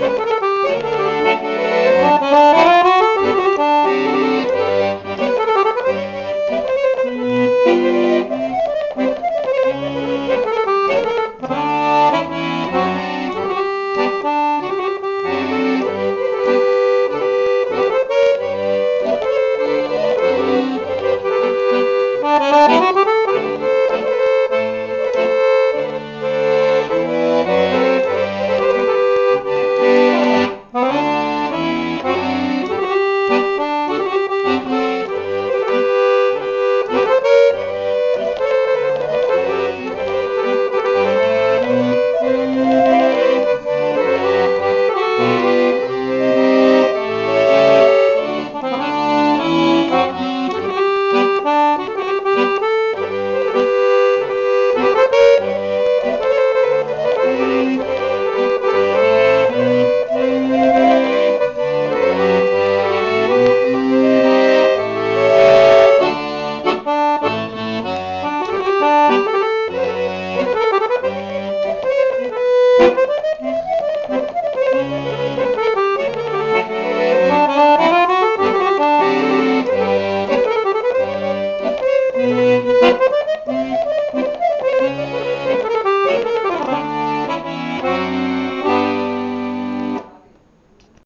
Thank you. Música